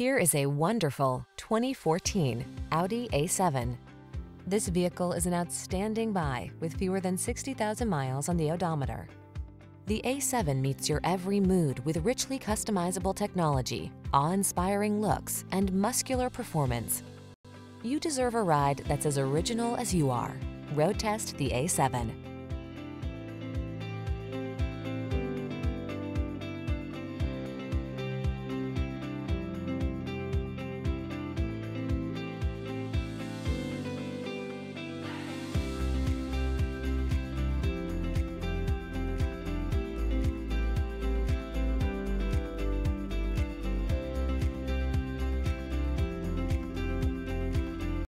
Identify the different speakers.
Speaker 1: Here is a wonderful 2014 Audi A7. This vehicle is an outstanding buy with fewer than 60,000 miles on the odometer. The A7 meets your every mood with richly customizable technology, awe-inspiring looks, and muscular performance. You deserve a ride that's as original as you are. Road test the A7.